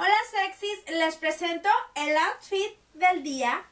Hola sexys, les presento el outfit del día.